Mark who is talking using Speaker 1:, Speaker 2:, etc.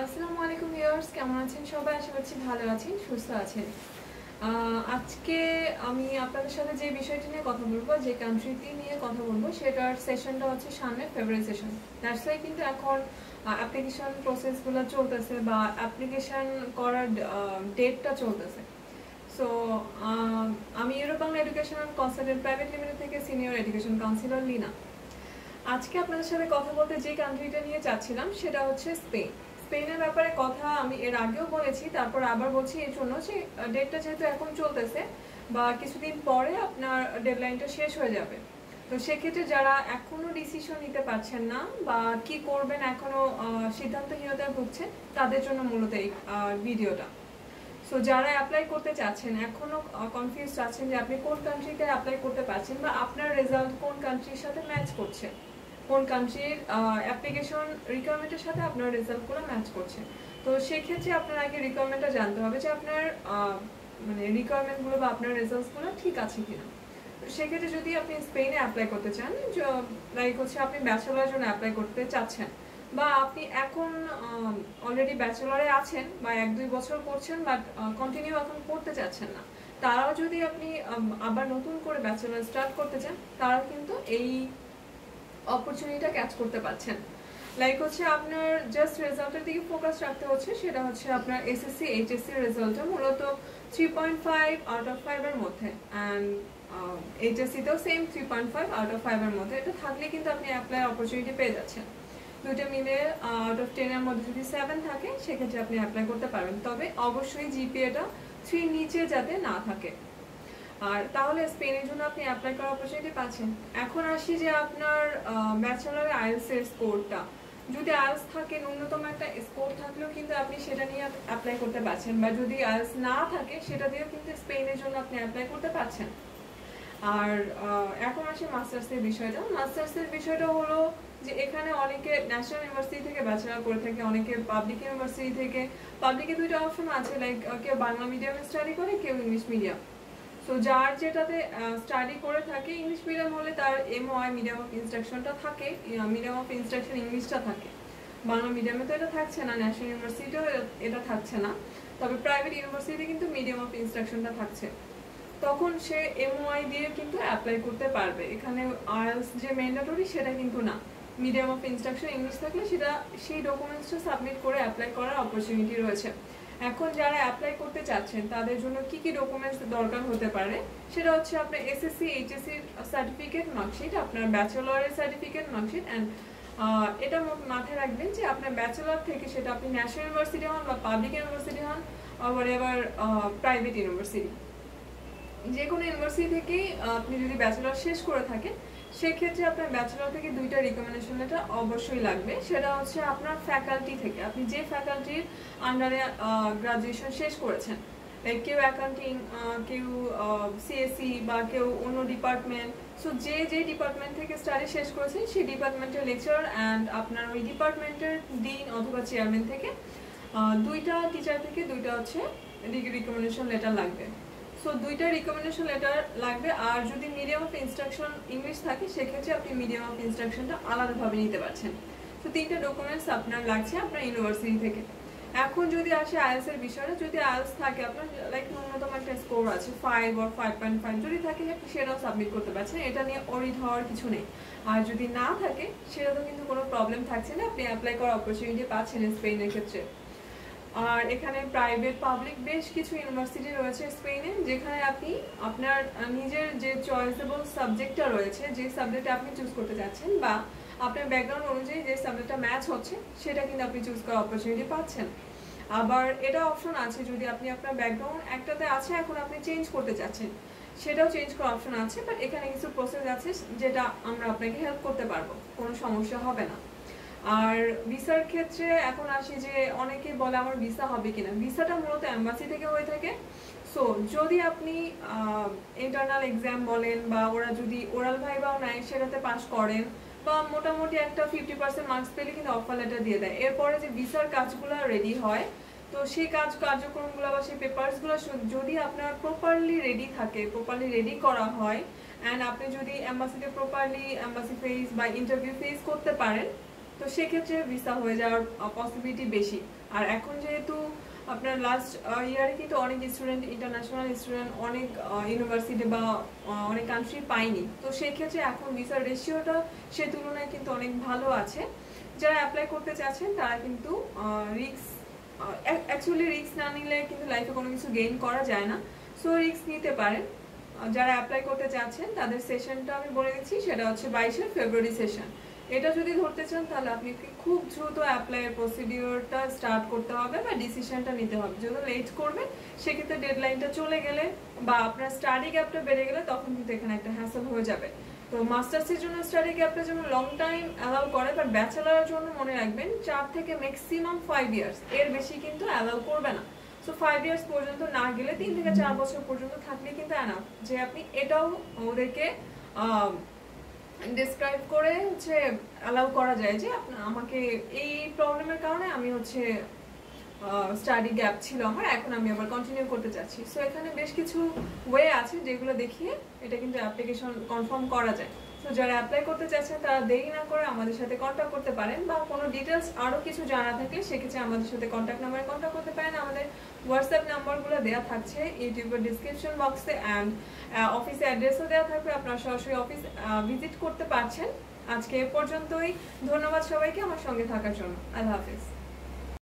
Speaker 1: আসসালামু আলাইকুম ভিউয়ার্স, কেমন আছেন সবাই? আশা করছি ভালো আছেন, সুস্থ আছেন। আজকে আমি আপনাদের সাথে যে বিষয়টি নিয়ে কথা বলব, যে কান্ট্রিটি নিয়ে কথা বলব, সেটার সেশনটা হচ্ছে সামনে ফেব্রুয়ারি সেশন দ্যাটস কিন্তু এখন অ্যাপ্লিকেশন প্রসেসগুলো চলতেছে বা অ্যাপ্লিকেশন করার ডেটটা চলতেছে। সো আমি Europe Bangla educational consultant private limited থেকে সিনিয়র এডুকেশন কাউন্সিলর লিনা আজকে আপনাদের সাথে কথা বলতে যে কান্ট্রিটা নিয়ে চাচ্ছিলাম, সেটা হচ্ছে স্পেন স্পেনের ব্যাপারে কথা আমি এর আগেও বলেছি তারপর আবার বলছি এর জন্য যে ডেটটা যেহেতু এখন চলতেছে বা কিছুদিন পরে আপনার ডেডলাইনটা শেষ হয়ে যাবে। তো সেক্ষেত্রে যারা এখনও ডিসিশন নিতে পারছেন না বা কি করবেন এখনও আহ, সিদ্ধান্তহীনতায় ভুগছেন তাদের জন্য মূলত এই ভিডিওটা সো যারা অ্যাপ্লাই করতে চাচ্ছেন এখনও কনফিউজ আছেন যে আপনি কোন কান্ট্রিতে অ্যাপ্লাই করতে পারছেন বা আপনার রেজাল্ট কোন কান্ট্রির সাথে ম্যাচ করছে। কোন কান্ট্রির অ্যাপ্লিকেশন রিকোয়ারমেন্টের সাথে আপনার রেজাল্টগুলো ম্যাচ করছে। তো সেক্ষেত্রে আপনার আগে রিকোয়ারমেন্টটা জানতে হবে যে আপনার মানে রিকোয়ারমেন্টগুলো বা আপনার রেজাল্টসগুলো ঠিক আছে কিনা। সেক্ষেত্রে যদি আপনি স্পেনে অ্যাপ্লাই করতে চান লাইক হচ্ছে আপনি ব্যাচেলার জন্য অ্যাপ্লাই করতে চাচ্ছেন বা আপনি এখন অলরেডি ব্যাচেলারে আছেন বা এক দুই বছর করছেন বাট কন্টিনিউ এখন করতে চাচ্ছেন না, তারাও যদি আপনি আবার নতুন করে ব্যাচেলার স্টার্ট করতে চান তারা কিন্তু এই অপরচুনিটিটা ক্যাচ করতে পারছেন। লাইক হচ্ছে আপনার জাস্ট রেজাল্টের দিকে ফোকাস রাখতে হচ্ছে, সেটা হচ্ছে আপনার এসএসসি এইচএসসি রেজাল্টটা মূলত three point five out of ফাইভের মধ্যে। And এইচএসসিতেও same three point five out of ফাইভের মধ্যে। এটা থাকলে কিন্তু আপনি অ্যাপ্লাই অপরচুনিটি পেয়ে যাচ্ছেন। দুটো মিলে আউট অফ টেনের মধ্যে যদি সেভেন থাকে, সেক্ষেত্রে আপনি অ্যাপ্লাই করতে পারবেন। তবে অবশ্যই জিপিএটা থ্রির নিচে যাতে না থাকে। আর তাহলে স্পেনের জন্য আপনি অ্যাপ্লাই করার অপরচুনিটি পাচ্ছেন। এখন আসি যে আপনার ব্যাচেলার আইএলস এর স্কোরটা যদি আইএলস থাকে, ন্যূনতম একটা স্কোর থাকলেও কিন্তু আপনি সেটা নিয়ে অ্যাপ্লাই করতে পারছেন বা যদি আইএলস না থাকে, সেটা দিয়েও কিন্তু স্পেনের জন্য আপনি অ্যাপ্লাই করতে পারছেন। আর এখন আসি মাস্টার্সের বিষয়টা। মাস্টার্সের বিষয়টা হলো যে এখানে অনেকে ন্যাশনাল ইউনিভার্সিটি থেকে ব্যাচেলার করে থাকে, অনেকে পাবলিক ইউনিভার্সিটি থেকে। পাবলিকে দুইটা অপশন আছে লাইক কেউ বাংলা মিডিয়ামে স্টাডি করে, কেউ ইংলিশ মিডিয়াম সো যার যেটাতে স্টাডি করে থাকে ইংলিশ মিডিয়াম হলে তার এমওআই মিডিয়াম অফ ইনস্ট্রাকশনটা থাকে মিডিয়াম অফ ইনস্ট্রাকশন ইংলিশটা থাকে। বাংলা মিডিয়ামে তো এটা থাকছে না ন্যাশনাল ইউনিভার্সিটিও এটা থাকছে না। তবে প্রাইভেট ইউনিভার্সিটি কিন্তু মিডিয়াম অফ ইনস্ট্রাকশনটা থাকছে। তখন সে এমওআই দিয়ে কিন্তু অ্যাপ্লাই করতে পারবে। এখানে আইএলস যে ম্যান্ডেটরি সেটা কিন্তু না। মিডিয়াম অফ ইনস্ট্রাকশন ইংলিশ থাকলে সেটা, সেই ডকুমেন্টসটা সাবমিট করে অ্যাপ্লাই করার অপরচুনিটি রয়েছে। এখন যারা অ্যাপ্লাই করতে চাচ্ছেন, তাদের জন্য কি কি ডকুমেন্টস দরকার হতে পারে? সেটা হচ্ছে আপনার এসএসসি এইচএসসি সার্টিফিকেট মার্কশিট আপনার ব্যাচেলরের সার্টিফিকেট মার্কশিট অ্যান্ড এটা মাথায় রাখবেন যে আপনার ব্যাচেলর থেকে সেটা আপনি ন্যাশনাল ইউনিভার্সিটি হন বা পাবলিক ইউনিভার্সিটি হন আর এবার প্রাইভেট ইউনিভার্সিটি যে কোনো ইউনিভার্সিটি থেকেই আপনি যদি ব্যাচেলর শেষ করে থাকেন সেক্ষেত্রে আপনার ব্যাচেলর থেকে দুইটা রিকমেন্ডেশন লেটার অবশ্যই লাগবে। সেটা হচ্ছে আপনার ফ্যাকাল্টি থেকে। আপনি যে ফ্যাকাল্টির আন্ডারে গ্রাজুয়েশন শেষ করেছেন কেউ অ্যাকাউন্টিং কেউ সিএসসি বা কেউ অন্য ডিপার্টমেন্ট সো যে যে ডিপার্টমেন্ট থেকে স্টাডি শেষ করেছেন, সেই ডিপার্টমেন্টের লেকচার অ্যান্ড আপনার ওই ডিপার্টমেন্টের ডিন অথবা চেয়ারম্যান থেকে দুইটা টিচার থেকে দুইটা হচ্ছে রিকমেন্ডেশন লেটার লাগবে। সো দুইটা রিকমেন্ডেশন লেটার লাগবে। আর যদি মিডিয়াম অফ ইনস্ট্রাকশন ইংলিশ থাকে, সেক্ষেত্রে আপনি মিডিয়াম অফ ইনস্ট্রাকশনটা আলাদাভাবে নিতে পারছেন। তো তিনটা ডকুমেন্টস আপনার লাগছে আপনার ইউনিভার্সিটি থেকে। এখন যদি আসে আইএলস এর বিষয়টা, যদি আইএলস থাকে আপনার লাইক ন্যূনতম একটা স্কোর আছে five or five point five যদি থাকে, আপনি সেটাও সাবমিট করতে পারছেন। এটা নিয়ে অরিড হওয়ার কিছু নেই। আর যদি না থাকে সেটা তো কিন্তু কোনো প্রবলেম থাকছে না। আপনি অ্যাপ্লাই করার অপরচুনিটি পাচ্ছেন স্পেনের ক্ষেত্রে। আর এখানে প্রাইভেট পাবলিক বেশ কিছু ইউনিভার্সিটি রয়েছে স্পেনে যেখানে আপনি আপনার নিজের যে চয়েসেবল সাবজেক্টটা রয়েছে, যে সাবজেক্ট আপনি চুজ করতে চাচ্ছেন বা আপনার ব্যাকগ্রাউন্ড অনুযায়ী যে সাবজেক্টটা ম্যাচ হচ্ছে, সেটা কিন্তু আপনি চুজ করার অপরচুনিটি পাচ্ছেন। আবার এটা অপশন আছে, যদি আপনি আপনার ব্যাকগ্রাউন্ড একটাতে আছে, এখন আপনি চেঞ্জ করতে চাচ্ছেন সেটাও চেঞ্জ করার অপশন আছে বাট এখানে কিছু প্রসেস আছে, যেটা আমরা আপনাকে হেল্প করতে পারব, কোনো সমস্যা হবে না। আর ভিসার ক্ষেত্রে এখন আসি যে অনেকে বলে আমার ভিসা হবে কিনা। ভিসাটা মূলত এম্বাসি থেকে হয়ে থাকে। সো যদি আপনি ইন্টারনাল এক্সাম বলেন বা ওরা যদি ওরাল ভাইবাও নেয় সেটাতে পাশ করেন বা মোটামুটি একটা ফিফটি পার্সেন্ট মার্কস পেলে কিন্তু অফার লেটার দিয়ে দেয়। এরপরে যে ভিসার কাজগুলো রেডি হয়, তো সেই কাজ কার্যক্রমগুলো বা সেই পেপারসগুলো যদি আপনার প্রপারলি রেডি থাকে প্রপারলি রেডি করা হয় অ্যান্ড আপনি যদি এম্বাসিতে প্রপারলি অ্যাম্বাসি ফেস বা ইন্টারভিউ ফেস করতে পারেন তো সেক্ষেত্রে ভিসা হয়ে যাওয়ার পসিবিলিটি বেশি। আর এখন যেহেতু আপনার লাস্ট ইয়ারে কিন্তু অনেক স্টুডেন্ট ইন্টারন্যাশনাল স্টুডেন্ট অনেক ইউনিভার্সিটি বা অনেক কান্ট্রি পায়নি। তো সেই ক্ষেত্রে এখন ভিসার রেশিওটা সে তুলনায় কিন্তু অনেক ভালো আছে। যারা অ্যাপ্লাই করতে চাচ্ছেন, তারা কিন্তু রিক্স অ্যাকচুয়ালি রিক্স না নিলে কিন্তু লাইফে কোনো কিছু গেইন করা যায় না। সো রিক্স নিতে পারেন। যারা অ্যাপ্লাই করতে চাচ্ছেন, তাদের সেশনটা আমি বলে দিচ্ছি, সেটা হচ্ছে বাইশে ফেব্রুয়ারি সেশন এটা যদি ধরতে চান, তাহলে আপনাকে খুব দ্রুত অ্যাপ্লাইয়ের প্রসিডিওরটা স্টার্ট করতে হবে বা ডিসিশনটা নিতে হবে। যদি লেট করবেন, সেক্ষেত্রে ডেডলাইনটা চলে গেলে বা আপনার স্টাডি গ্যাপটা বেড়ে গেলে তখন কিন্তু এখানে একটা হ্যাসল হয়ে যাবে। তো মাস্টার্সের জন্য স্টাডি গ্যাপটা যেমন লং টাইম অ্যালাউ করে বাট ব্যাচেলারের জন্য মনে রাখবেন, চার থেকে ম্যাক্সিমাম ফাইভ ইয়ার্স এর বেশি কিন্তু অ্যালাউ করবে না। সো ফাইভ ইয়ার্স পর্যন্ত না গেলে তিন থেকে চার বছর পর্যন্ত থাকলে কিন্তু অ্যানাফ যে আপনি এটাও ওদেরকে ডিসক্রাইব করে হচ্ছে অ্যালাউ করা যায় যে আমাকে এই প্রবলেমের কারণে আমি হচ্ছে স্টাডি গ্যাপ ছিল আমার, এখন আমি আবার কন্টিনিউ করতে চাচ্ছি। সো এখানে বেশ কিছু ওয়ে আছে যেগুলো দেখিয়ে এটা কিন্তু অ্যাপ্লিকেশন কনফার্ম করা যায়। তো যারা অ্যাপ্লাই করতে চাচ্ছেন, তারা দেরি না করে আমাদের সাথে কন্ট্যাক্ট করতে পারেন বা কোনো ডিটেলস আরও কিছু জানা থাকলে সেক্ষেত্রে আমাদের সাথে কন্ট্যাক্ট নাম্বারে কন্ট্যাক্ট করতে পারেন। আমাদের হোয়াটসঅ্যাপ নাম্বারগুলো দেওয়া থাকছে ইউটিউবের ডিসক্রিপশন বক্সে অ্যান্ড অফিসে অ্যাড্রেসও দেওয়া থাকবে। আপনারা সরাসরি অফিস ভিজিট করতে পারছেন। আজকে এ পর্যন্তই। ধন্যবাদ সবাইকে। আমার সঙ্গে থাকার জন্য। আল্লাহ হাফিজ।